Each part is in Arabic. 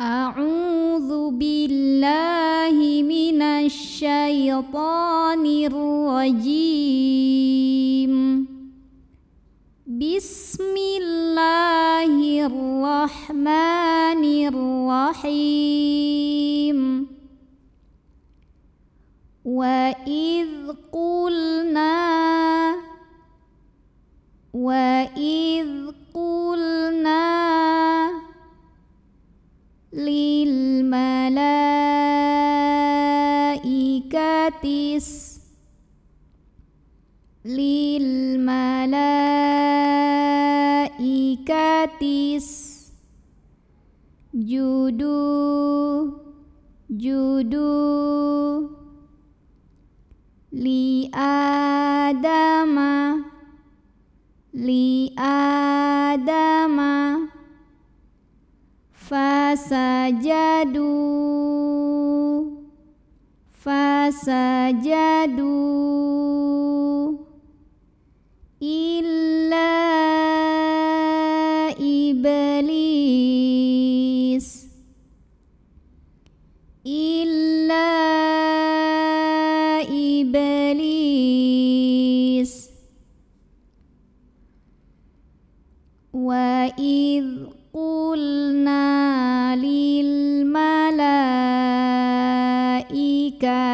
أعوذ بالله من الشيطان الرجيم. بسم الله الرحمن الرحيم. وإذ قلنا وإذ قلنا للملائكة للملائكة اسجدوا جدوا لآدم لآدم فسجدوا فسجدوا إلا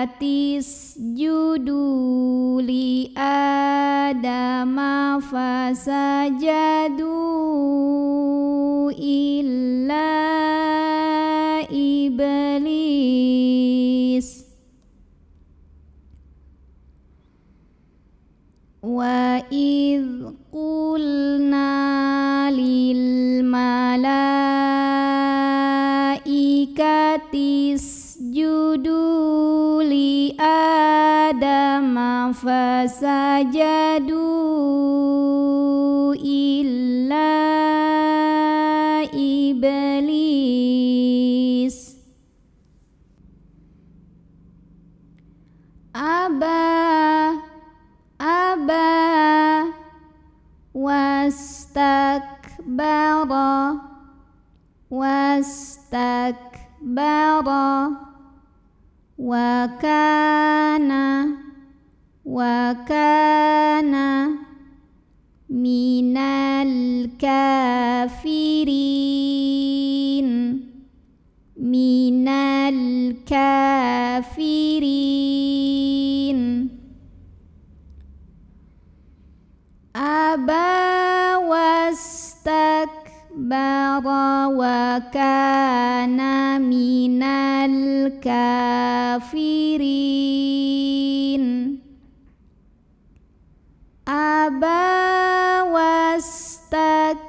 للملائكة اسجدوا لآدم فسجدوا إلا إبليس وإذ قلنا للملائكة لآدم فسجدوا إلا إبليس أبى أبى واستكبر واستكبر وكان وكان من الكافرين واستكبر وكان من الكافرين. أبى واستكبر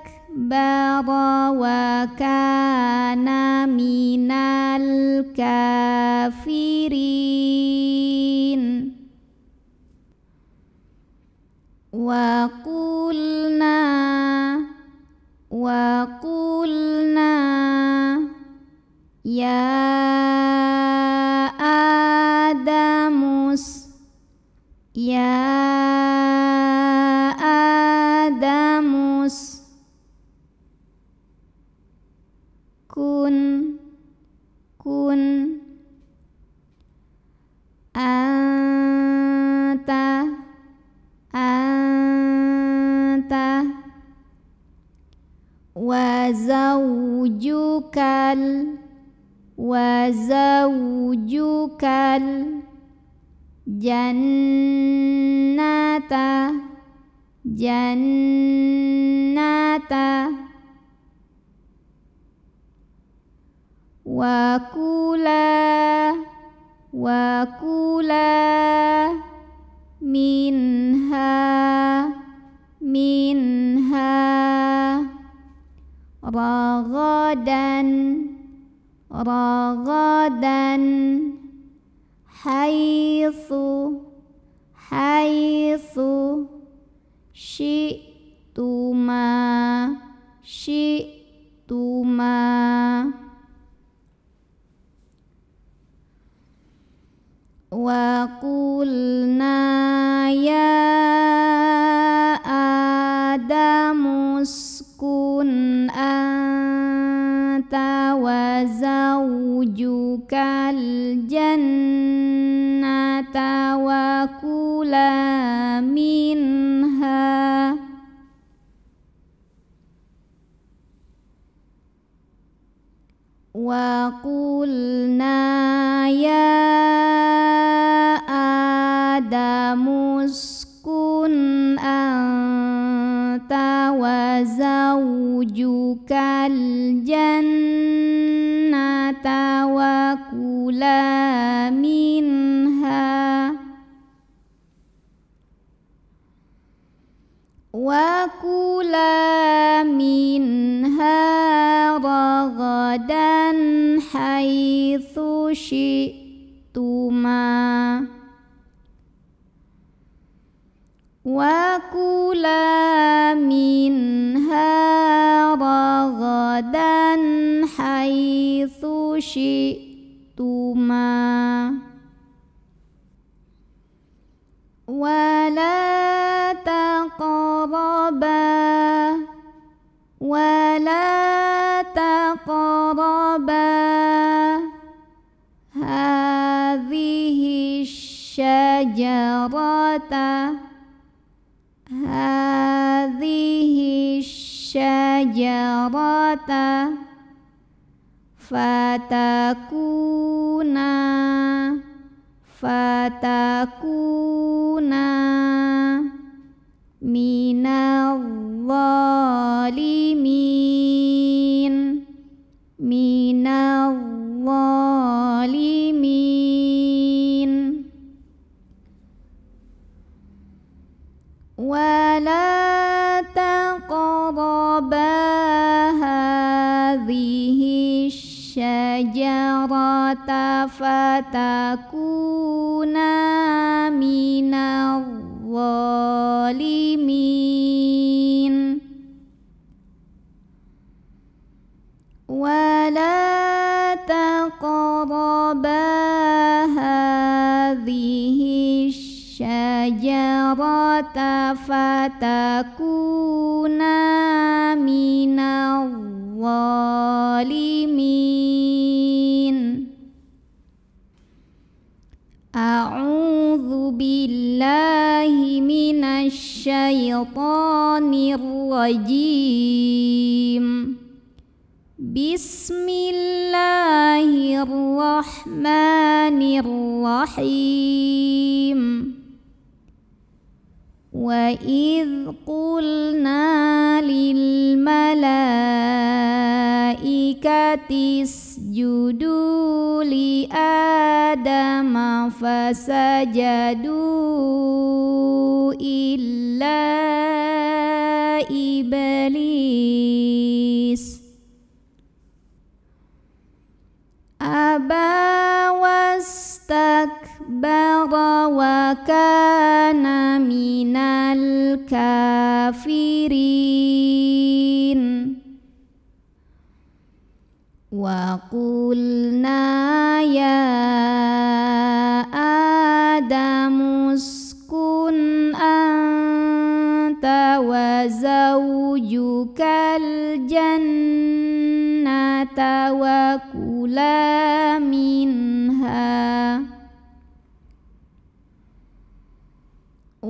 وكان من وزوجك وزوجك الجنة جنة وكلا وكلا منها منها رغدا رغدا حيث حيث شئتما شئتما. وقلنا وكلا منها. وقلنا يا آدم اسكن أنت وزوجك الجنة وكلا منها. وكلا منها رغدا حيث شئتما. وكلا منها رغدا حيث شئتما. تقربا هذه الشجرة هذه الشجرة فتكونا فتكونا من الظالمين. من الظالمين ولا تقربا هذه الشجرة فتكونا من الظالمين فتكونا من الظالمين. أعوذ بالله من الشيطان الرجيم. بسم الله الرحمن الرحيم. وإذ قلنا للملائكة اسجدوا لآدم فسجدوا إلا إبليس أبى واستكبر وكان من الكافرين. وقلنا يا آدم اسكن أنت وزوجك الجنة وكلا منها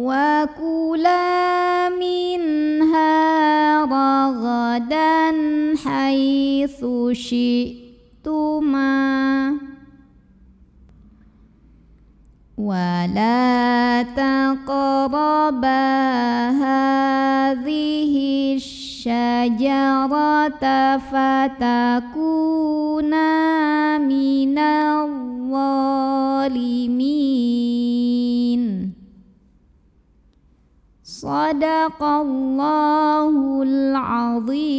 وكلا منها رغدا حيث شئتما. ولا تقربا هذه الشجرة فتكونا من الظالمين. صدق الله العظيم.